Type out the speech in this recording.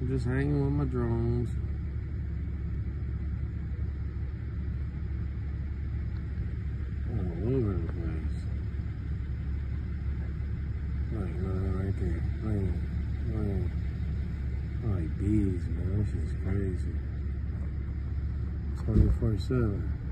I'm just hanging with my drones. All over the place. Like, nothing right there. right, right, like bees, man. This is crazy. 24 7.